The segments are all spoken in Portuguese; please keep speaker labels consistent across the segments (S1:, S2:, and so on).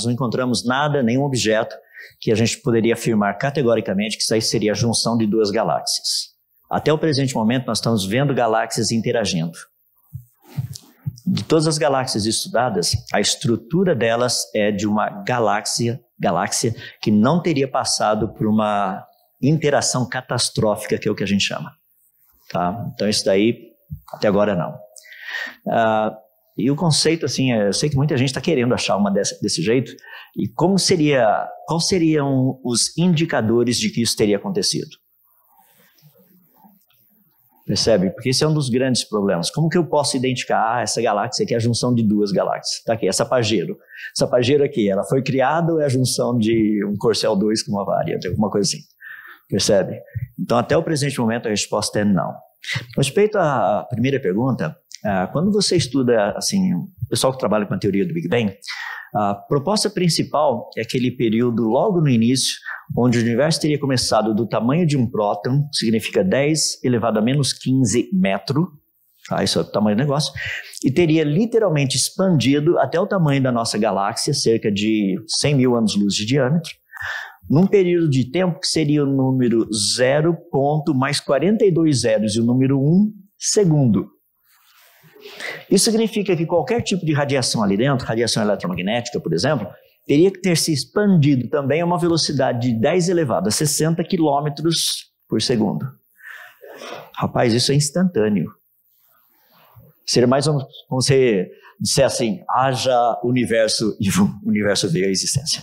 S1: nós não encontramos nada, nenhum objeto que a gente poderia afirmar categoricamente que isso aí seria a junção de duas galáxias. Até o presente momento, nós estamos vendo galáxias interagindo. De todas as galáxias estudadas, a estrutura delas é de uma galáxia, galáxia que não teria passado por uma interação catastrófica, que é o que a gente chama. Tá? Então, isso daí, até agora, não. Uh, e o conceito, assim, é, eu sei que muita gente está querendo achar uma desse jeito. E como seria, quais seriam os indicadores de que isso teria acontecido? Percebe? Porque esse é um dos grandes problemas. Como que eu posso identificar ah, essa galáxia aqui é a junção de duas galáxias? Tá aqui, essa Pajero. Essa Pajero aqui, ela foi criada ou é a junção de um Corcel 2 com uma variante, alguma coisa assim? Percebe? Então, até o presente momento, a resposta é não. Respeito à primeira pergunta, ah, quando você estuda, assim, o pessoal que trabalha com a teoria do Big Bang, a proposta principal é aquele período logo no início, onde o universo teria começado do tamanho de um próton, significa 10 elevado a menos 15 metro, tá? isso é o tamanho do negócio, e teria literalmente expandido até o tamanho da nossa galáxia, cerca de 100 mil anos-luz de diâmetro, num período de tempo que seria o número 0 ponto mais 42 zeros e o número 1 segundo. Isso significa que qualquer tipo de radiação ali dentro, radiação eletromagnética, por exemplo, teria que ter se expandido também a uma velocidade de 10 elevado a 60 quilômetros por segundo. Rapaz, isso é instantâneo. Seria mais menos como você disser assim, haja universo e o universo veio à existência.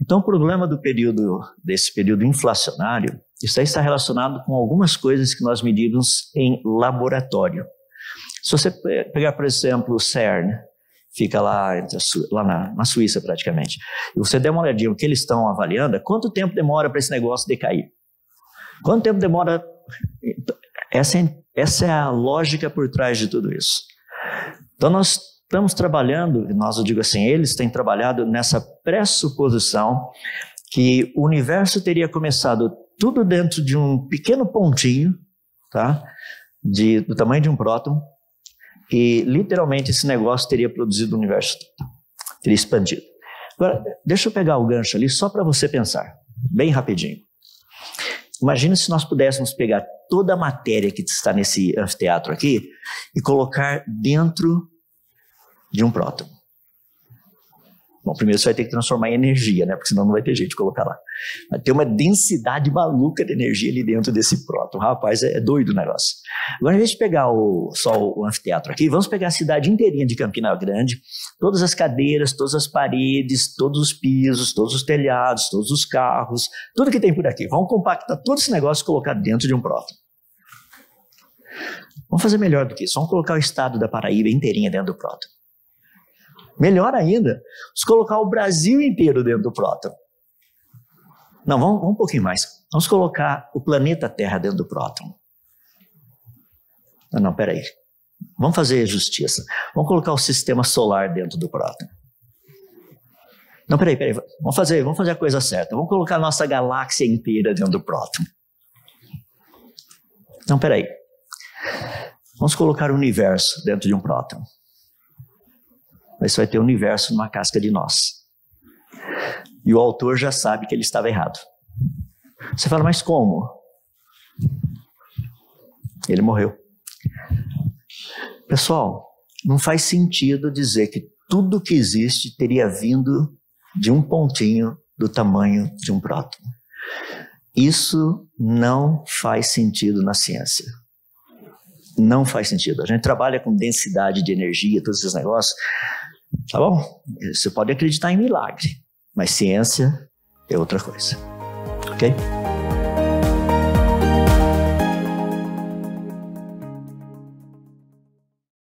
S1: Então, o problema do período, desse período inflacionário, isso aí está relacionado com algumas coisas que nós medimos em laboratório. Se você pegar, por exemplo, o CERN, fica lá, lá na, na, Suíça praticamente, e você der uma olhadinha o que eles estão avaliando, é quanto tempo demora para esse negócio decair? Quanto tempo demora? Essa é, essa é a lógica por trás de tudo isso. Então, nós estamos trabalhando, nós eu digo assim, eles têm trabalhado nessa pressuposição que o universo teria começado tudo dentro de um pequeno pontinho, tá? De, do tamanho de um próton, e literalmente esse negócio teria produzido o universo todo, teria expandido. Agora, deixa eu pegar o gancho ali só para você pensar, bem rapidinho. Imagina se nós pudéssemos pegar toda a matéria que está nesse anfiteatro aqui e colocar dentro de um próton. Bom, primeiro você vai ter que transformar em energia, né? Porque senão não vai ter jeito de colocar lá. Vai ter uma densidade maluca de energia ali dentro desse próton. Rapaz, é, doido o negócio. Agora, em vez de pegar o, só o anfiteatro aqui, vamos pegar a cidade inteirinha de Campina Grande, todas as cadeiras, todas as paredes, todos os pisos, todos os telhados, todos os carros, tudo que tem por aqui. Vamos compactar todo esse negócio e colocar dentro de um próton. Vamos fazer melhor do que isso. Vamos colocar o estado da Paraíba inteirinha dentro do próton. Melhor ainda, vamos colocar o Brasil inteiro dentro do próton. Não, vamos, vamos um pouquinho mais. Vamos colocar o planeta Terra dentro do próton. Não, não, peraí. Vamos fazer justiça. Vamos colocar o sistema solar dentro do próton. Não, peraí, peraí. Vamos fazer, vamos fazer a coisa certa. Vamos colocar a nossa galáxia inteira dentro do próton. Não, peraí. Vamos colocar o universo dentro de um próton mas vai ter o universo numa casca de nós. E o autor já sabe que ele estava errado. Você fala, mas como? Ele morreu. Pessoal, não faz sentido dizer que tudo que existe teria vindo de um pontinho do tamanho de um próton. Isso não faz sentido na ciência. Não faz sentido. A gente trabalha com densidade de energia, todos esses negócios, Tá bom? Você pode acreditar em milagre, mas ciência é outra coisa. Ok?